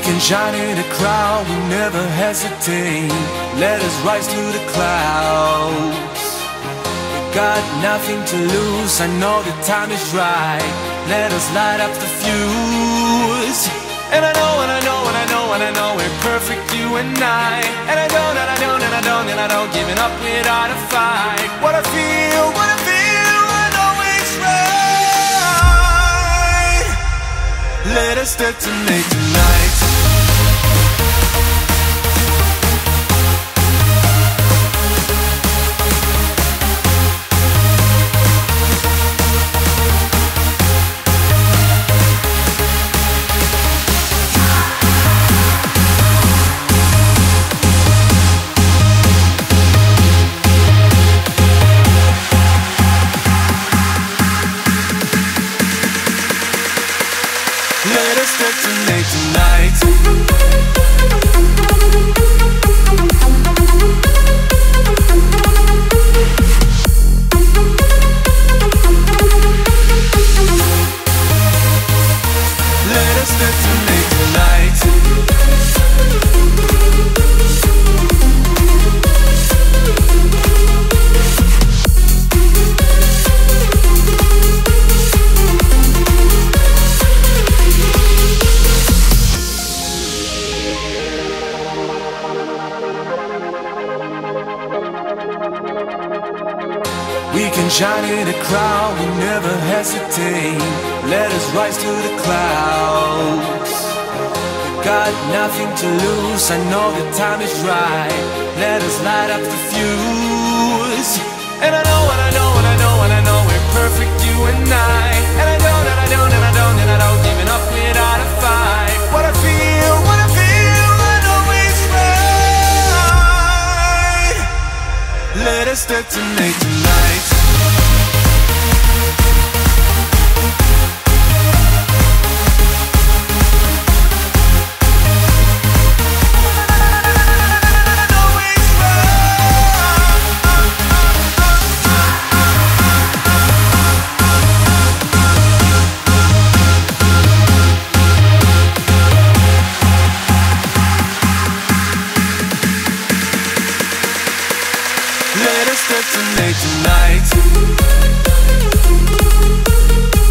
can shine in a crowd, we never hesitate. Let us rise to the clouds. We got nothing to lose, I know the time is right. Let us light up the fuse. And I know, and I know, and I know, and I know we're perfect, you and I. And I don't, and I don't, and I don't, and I don't giving up without a fight. What I feel, Us detonate tonight. Detonate tonight. We can shine in a crowd, we never hesitate. Let us rise to the clouds. We got nothing to lose, I know the time is right. Let us light up the fuse. Let us detonate tonight. Let us detonate tonight. Let us detonate tonight.